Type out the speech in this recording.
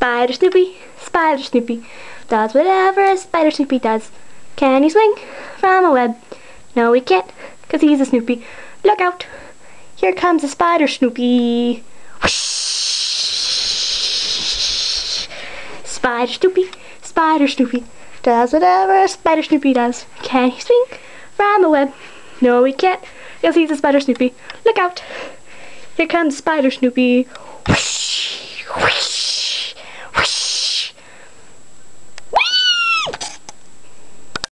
Spider Shnoopy, Spider Shnoopy, does whatever a Spider Shnoopy does. Can he swing from a web? No, he can't, cause he's a Shnoopy. Look out! Here comes a Spider Shnoopy. Whoosh! Spider Shnoopy, Spider Shnoopy, does whatever a Spider Shnoopy does. Can he swing from a web? No, he can't, cause he's a Spider Shnoopy. Look out! Here comes Spider Shnoopy.